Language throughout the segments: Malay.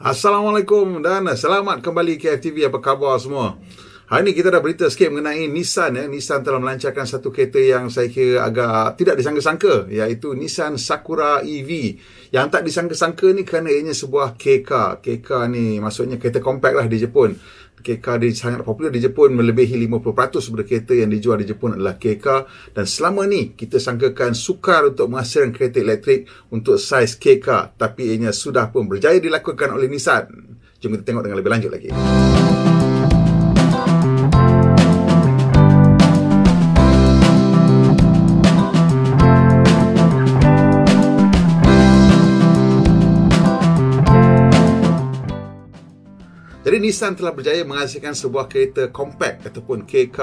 Assalamualaikum dan selamat kembali ke FTV. Apa khabar semua? Hari ini kita dah berita sikit mengenai Nissan. Ya. Nissan telah melancarkan satu kereta yang saya kira agak tidak disangka-sangka. Iaitu Nissan Sakura EV. Yang tak disangka-sangka ni kerana ianya sebuah KK. KK ni maksudnya kereta compact lah di Jepun. KK dia sangat popular di Jepun melebihi 50% daripada kereta yang dijual di Jepun adalah KK dan selama ni kita sangkakan sukar untuk menghasilkan kereta elektrik untuk saiz KK tapi ianya sudah pun berjaya dilakukan oleh Nissan. Jom kita tengok dengan lebih lanjut lagi. Jadi Nissan telah berjaya menghasilkan sebuah kereta compact ataupun KK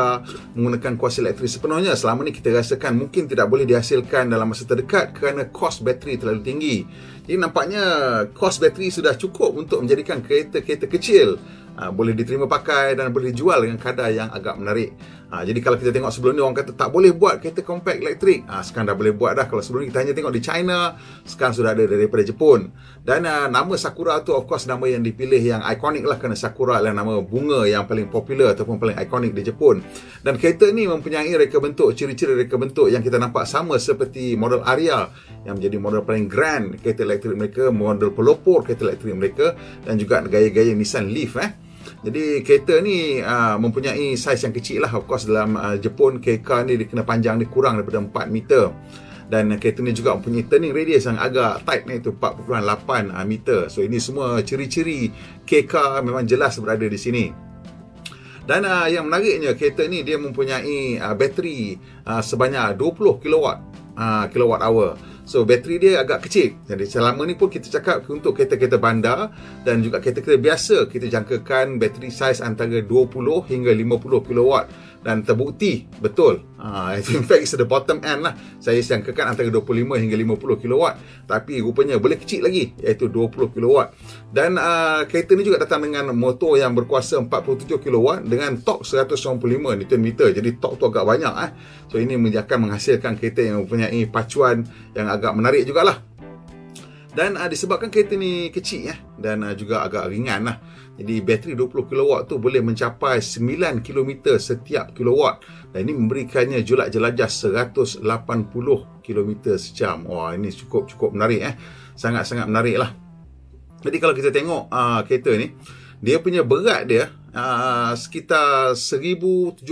menggunakan kuasa elektrik sepenuhnya. Selama ini kita rasakan mungkin tidak boleh dihasilkan dalam masa terdekat kerana kos bateri terlalu tinggi. Jadi nampaknya kos bateri sudah cukup untuk menjadikan kereta-kereta kecil uh, boleh diterima pakai dan boleh dijual dengan kadar yang agak menarik. Ha, jadi kalau kita tengok sebelum ni orang kata tak boleh buat kereta compact elektrik. Ha, sekarang dah boleh buat dah. Kalau sebelum ni kita hanya tengok di China, sekarang sudah ada daripada Jepun. Dan uh, nama Sakura tu of course nama yang dipilih yang ikonik lah kerana Sakura adalah nama bunga yang paling popular ataupun paling ikonik di Jepun. Dan kereta ni mempunyai reka bentuk, ciri-ciri reka bentuk yang kita nampak sama seperti model Aria yang menjadi model paling grand kereta elektrik mereka, model pelopor kereta elektrik mereka dan juga gaya-gaya Nissan Leaf eh. Jadi kereta ni uh, mempunyai saiz yang kecil lah. Of course dalam uh, Jepun KK ni dia kena panjang dia kurang daripada 4 meter. Dan kereta ni juga mempunyai turning radius yang agak tight ni tu 4.8 uh, meter. So ini semua ciri-ciri KK memang jelas berada di sini. Dan uh, yang menariknya kereta ni dia mempunyai uh, bateri uh, sebanyak 20 kilowatt uh, kilowatt hour. So bateri dia agak kecil. Jadi selama ni pun kita cakap untuk kereta-kereta bandar dan juga kereta-kereta biasa kita jangkakan bateri saiz antara 20 hingga 50 kilowatt dan terbukti betul. Ha, in fact it's the bottom end lah. Saya jangkakan antara 25 hingga 50 kilowatt tapi rupanya boleh kecil lagi iaitu 20 kilowatt. Dan uh, kereta ni juga datang dengan motor yang berkuasa 47 kilowatt dengan torque 195 Nm. Jadi torque tu agak banyak eh. So ini akan menghasilkan kereta yang mempunyai pacuan yang agak menarik jugalah. Dan uh, disebabkan kereta ni kecil ya dan uh, juga agak ringan lah. Jadi bateri 20 kW tu boleh mencapai 9 km setiap kilowatt. Dan ini memberikannya julat jelajah 180 km sejam. Wah ini cukup cukup menarik eh. Sangat-sangat menarik lah. Jadi kalau kita tengok uh, kereta ni, dia punya berat dia uh, sekitar 1070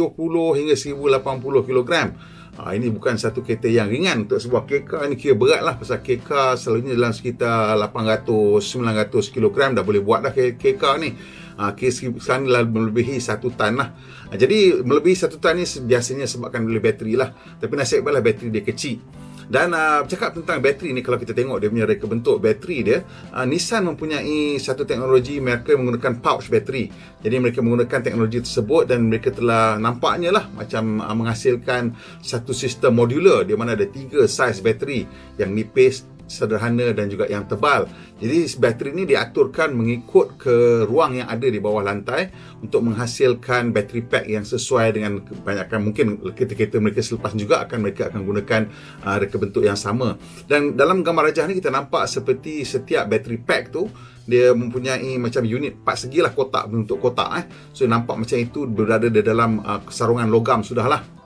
hingga 1080 kilogram. Ha, ini bukan satu kereta yang ringan untuk sebuah KK ini kira berat lah pasal KK selalunya dalam sekitar 800-900 kg dah boleh buat dah KK ni. Ha, sekarang ni melebihi satu tan lah. Ha, jadi melebihi satu tan ni biasanya sebabkan oleh bateri lah. Tapi nasib baiklah bateri dia kecil dan uh, cakap tentang bateri ni kalau kita tengok dia punya reka bentuk bateri dia, uh, Nissan mempunyai satu teknologi mereka menggunakan pouch bateri. Jadi mereka menggunakan teknologi tersebut dan mereka telah nampaknya lah macam uh, menghasilkan satu sistem modular di mana ada tiga saiz bateri yang nipis, sederhana dan juga yang tebal. Jadi bateri ini diaturkan mengikut ke ruang yang ada di bawah lantai untuk menghasilkan bateri pack yang sesuai dengan kebanyakan mungkin kereta-kereta mereka selepas juga akan mereka akan gunakan uh, reka bentuk yang sama. Dan dalam gambar rajah ni kita nampak seperti setiap bateri pack tu dia mempunyai macam unit part segilah kotak bentuk kotak eh. So nampak macam itu berada di dalam uh, sarungan logam sudahlah.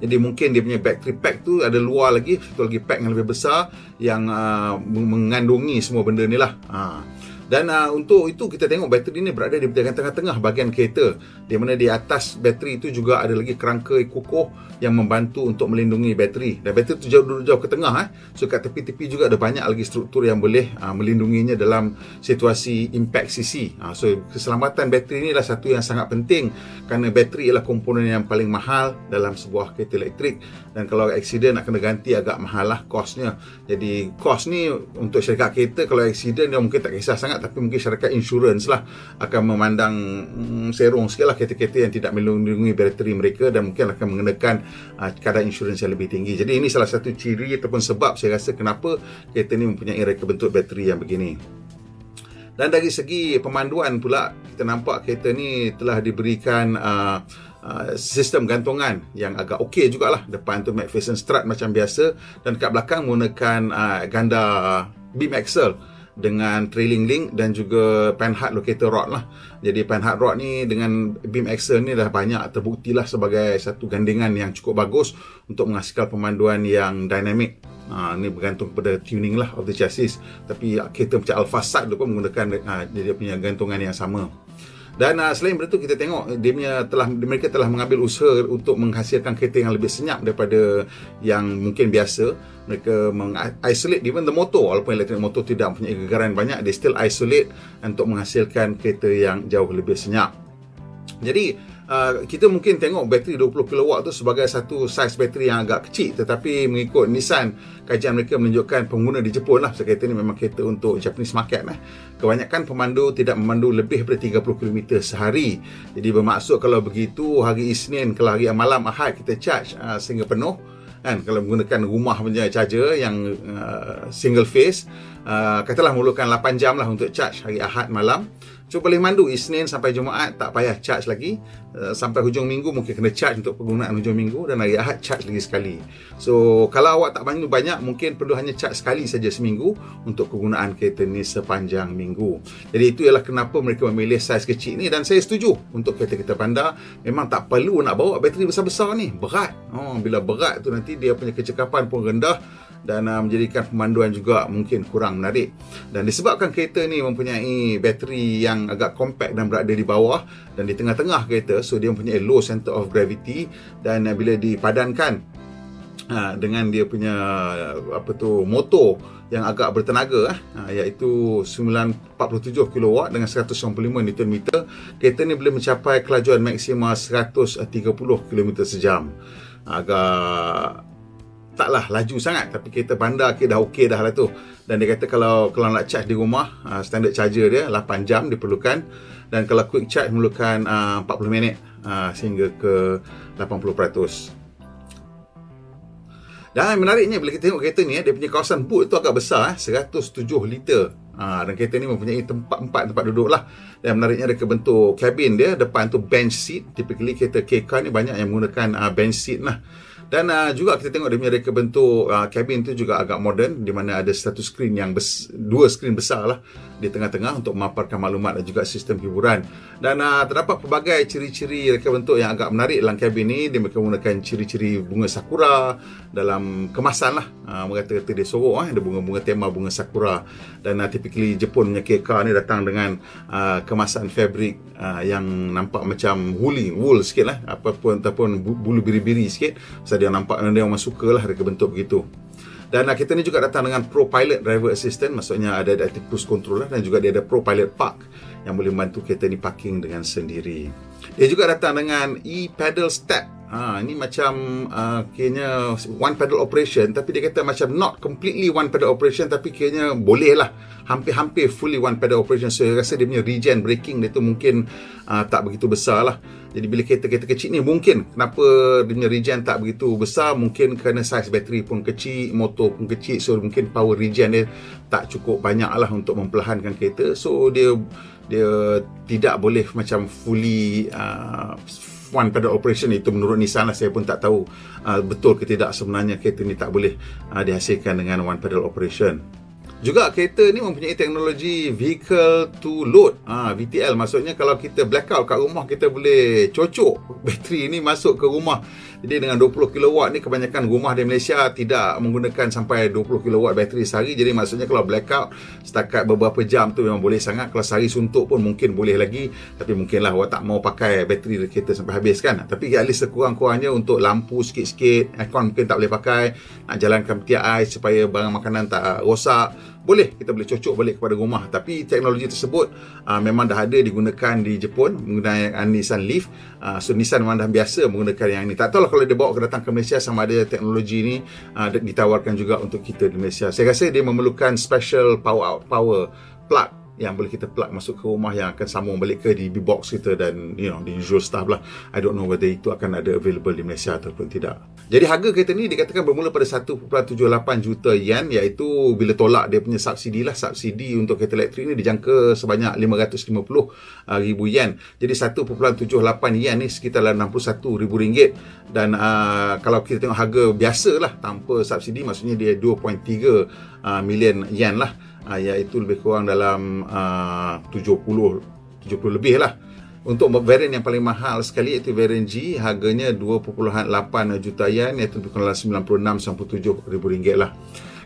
Jadi mungkin dia punya battery pack tu ada luar lagi, satu lagi pack yang lebih besar yang uh, mengandungi semua benda ni lah. Uh. Dan uh, untuk itu kita tengok bateri ini berada di bahagian tengah-tengah bahagian kereta. Di mana di atas bateri itu juga ada lagi kerangka kukuh yang membantu untuk melindungi bateri. Dan bateri itu jauh-jauh ke tengah. Eh. So kat tepi-tepi juga ada banyak lagi struktur yang boleh uh, melindunginya dalam situasi impact CC. Uh, so keselamatan bateri ini adalah satu yang sangat penting kerana bateri ialah komponen yang paling mahal dalam sebuah kereta elektrik. Dan kalau accident nak kena ganti agak mahal lah kosnya. Jadi kos ni untuk syarikat kereta kalau accident dia mungkin tak kisah sangat tapi mungkin syarikat insurans lah akan memandang mm, serong sikit lah kereta-kereta yang tidak melindungi bateri mereka dan mungkin akan mengenakan uh, kadar insurans yang lebih tinggi. Jadi ini salah satu ciri ataupun sebab saya rasa kenapa kereta ini mempunyai reka bentuk bateri yang begini. Dan dari segi pemanduan pula, kita nampak kereta ni telah diberikan uh, uh, sistem gantungan yang agak okey jugalah. Depan tu McPherson strut macam biasa dan dekat belakang menggunakan uh, ganda beam axle dengan trailing link dan juga panhard locator rod lah. Jadi panhard rod ni dengan beam axle ni dah banyak terbukti lah sebagai satu gandingan yang cukup bagus untuk menghasilkan pemanduan yang dynamic. Ha, ni bergantung kepada tuning lah of the chassis. Tapi kereta macam Side tu pun menggunakan ha, dia punya gantungan yang sama. Dan uh, selain itu kita tengok dia punya telah mereka telah mengambil usaha untuk menghasilkan kereta yang lebih senyap daripada yang mungkin biasa. Mereka mengisolate even the motor walaupun elektrik motor tidak mempunyai gegaran banyak they still isolate untuk menghasilkan kereta yang jauh lebih senyap. Jadi uh, kita mungkin tengok bateri 20 kW tu sebagai satu saiz bateri yang agak kecil tetapi mengikut Nissan kajian mereka menunjukkan pengguna di Jepun lah kereta ni memang kereta untuk Japanese market lah. kebanyakan pemandu tidak memandu lebih daripada 30 km sehari. Jadi bermaksud kalau begitu hari Isnin kalau hari malam Ahad kita charge uh, sehingga penuh kan. Kalau menggunakan rumah punya charger yang uh, single phase uh, katalah memerlukan 8 jam lah untuk charge hari Ahad malam So boleh mandu Isnin sampai Jumaat tak payah charge lagi uh, sampai hujung minggu mungkin kena charge untuk penggunaan hujung minggu dan hari Ahad charge lagi sekali. So kalau awak tak mandu banyak mungkin perlu hanya charge sekali saja seminggu untuk penggunaan kereta ni sepanjang minggu. Jadi itu ialah kenapa mereka memilih saiz kecil ni dan saya setuju untuk kereta-kereta bandar memang tak perlu nak bawa bateri besar-besar ni. Berat. Oh bila berat tu nanti dia punya kecekapan pun rendah dan uh, menjadikan pemanduan juga mungkin kurang menarik. Dan disebabkan kereta ni mempunyai bateri yang agak compact dan berada di bawah dan di tengah-tengah kereta, so dia mempunyai low center of gravity dan uh, bila dipadankan uh, dengan dia punya uh, apa tu motor yang agak bertenaga uh, iaitu 947 kW dengan 195 Nm kereta ni boleh mencapai kelajuan maksima 130 km sejam agak taklah laju sangat tapi kereta bandar okay, dah okey dah lah tu dan dia kata kalau kalau nak charge di rumah uh, standard charger dia 8 jam diperlukan dan kalau quick charge memerlukan uh, 40 minit uh, sehingga ke 80% dan menariknya bila kita tengok kereta ni dia punya kawasan boot tu agak besar 107 liter Ha, dan kereta ni mempunyai tempat empat tempat duduk lah. Dan menariknya ada bentuk cabin dia. Depan tu bench seat. Typically kereta KK ni banyak yang menggunakan bench seat lah. Dan uh, juga kita tengok dia punya reka bentuk uh, cabin tu juga agak moden di mana ada satu skrin yang bes- dua skrin besar lah di tengah-tengah untuk memaparkan maklumat dan juga sistem hiburan. Dan uh, terdapat pelbagai ciri-ciri reka bentuk yang agak menarik dalam kabin ni. Dia menggunakan ciri-ciri bunga sakura dalam kemasan lah. Uh, Mengata-kata dia sorok eh. ada bunga-bunga tema bunga sakura. Dan uh, typically Jepun punya KK ni datang dengan uh, kemasan fabric uh, yang nampak macam woolly, wool sikit lah. Apapun, ataupun bulu biri-biri sikit. Sebab dia nampak dia orang suka lah reka bentuk begitu. Dan uh, kita ni juga datang dengan Pro Pilot Driver Assistant maksudnya ada adaptive cruise controller dan juga dia ada Pro Pilot Park yang boleh membantu kereta ni parking dengan sendiri. Dia juga datang dengan e-pedal step Ha, ini macam uh, kayaknya one pedal operation tapi dia kata macam not completely one pedal operation tapi kayaknya boleh lah. Hampir-hampir fully one pedal operation. So saya rasa dia punya regen braking dia tu mungkin uh, tak begitu besar lah. Jadi bila kereta-kereta kecil ni mungkin kenapa dia punya regen tak begitu besar mungkin kerana saiz bateri pun kecil motor pun kecil so mungkin power regen dia tak cukup banyak lah untuk memperlahankan kereta. So dia dia tidak boleh macam fully uh, one pedal operation itu menurut Nissan lah saya pun tak tahu uh, betul ke tidak sebenarnya kereta ni tak boleh uh, dihasilkan dengan one pedal operation juga kereta ni mempunyai teknologi vehicle to load. Ha, VTL maksudnya kalau kita blackout kat rumah kita boleh cocok bateri ni masuk ke rumah jadi dengan 20 kW ni. Kebanyakan rumah di Malaysia tidak menggunakan sampai 20 kW bateri sehari. Jadi maksudnya kalau blackout setakat beberapa jam tu memang boleh sangat. Kalau sehari suntuk pun mungkin boleh lagi. Tapi mungkinlah awak tak mau pakai bateri kereta sampai habis kan? Tapi at least sekurang-kurangnya untuk lampu sikit-sikit aircon mungkin tak boleh pakai. Nak jalankan peti ais supaya barang makanan tak rosak boleh kita boleh cocok balik kepada rumah. Tapi teknologi tersebut uh, memang dah ada digunakan di Jepun menggunakan Nissan Leaf. Uh, so Nissan memang dah biasa menggunakan yang ini. Tak tahu lah kalau dia bawa ke datang ke Malaysia sama ada teknologi ini uh, ditawarkan juga untuk kita di Malaysia. Saya rasa dia memerlukan special power power plug yang boleh kita plug masuk ke rumah yang akan sambung balik ke DB box kita dan you know the usual stuff lah. I don't know whether itu akan ada available di Malaysia ataupun tidak. Jadi harga kereta ni dikatakan bermula pada 1.78 juta yen iaitu bila tolak dia punya subsidi lah. Subsidi untuk kereta elektrik ni dijangka sebanyak 550 uh, ribu yen. Jadi 1.78 yen ni sekitar 61 ribu ringgit. Dan uh, kalau kita tengok harga biasa lah tanpa subsidi maksudnya dia 2.3 uh, million yen lah uh, iaitu lebih kurang dalam uh, 70 70 lebih lah. Untuk varian yang paling mahal sekali iaitu varian G harganya 2.8 juta yen iaitu lebih kurang 96-97 ribu ringgit lah.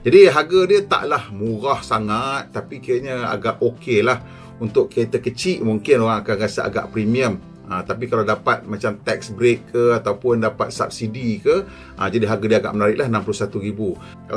Jadi harga dia taklah murah sangat tapi kiranya agak okey lah. Untuk kereta kecil mungkin orang akan rasa agak premium. Ha, tapi kalau dapat macam tax break ke ataupun dapat subsidi ke ha, jadi harga dia agak menarik lah RM61,000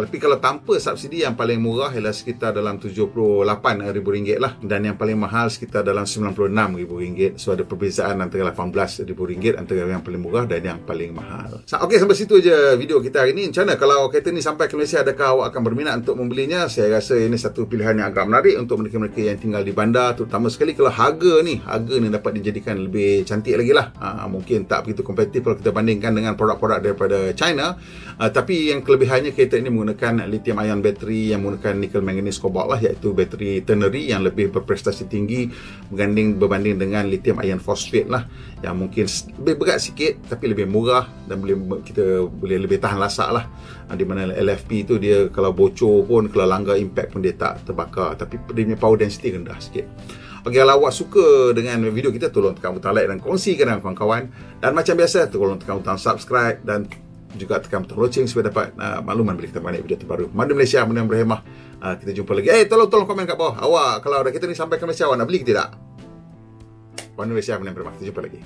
tapi kalau tanpa subsidi yang paling murah ialah sekitar dalam RM78,000 lah. Dan yang paling mahal sekitar dalam RM96,000 so ada perbezaan antara RM18,000 antara yang paling murah dan yang paling mahal. So, ok sampai situ je video kita hari ni. Macam mana? Kalau kereta ni sampai ke Malaysia adakah awak akan berminat untuk membelinya? Saya rasa ini satu pilihan yang agak menarik untuk mereka-mereka yang tinggal di bandar. Terutama sekali kalau harga ni harga ni dapat dijadikan lebih cantik lagi lah. Uh, mungkin tak begitu kompetitif kalau kita bandingkan dengan produk-produk daripada China. Uh, tapi yang kelebihannya kereta ini menggunakan lithium ion battery yang menggunakan nickel manganese cobalt lah iaitu bateri ternary yang lebih berprestasi tinggi berbanding berbanding dengan lithium ion phosphate lah yang mungkin lebih berat sikit tapi lebih murah dan boleh kita boleh lebih tahan lasak lah uh, di mana LFP tu dia kalau bocor pun kalau langgar impact pun dia tak terbakar tapi dia punya power density rendah sikit Okey, kalau awak suka dengan video kita, tolong tekan butang like dan kongsikan dengan kawan-kawan. Dan macam biasa, tolong tekan butang subscribe dan juga tekan butang loceng supaya dapat uh, makluman bila kita banyak video terbaru. Mandi Malaysia, Mandi Berhemah. Uh, kita jumpa lagi. Eh, tolong tolong komen kat bawah. Awak, kalau ada kita ni sampai ke Malaysia, awak nak beli ke tidak? Mandi Malaysia, Mandi Berhemah. Kita jumpa lagi.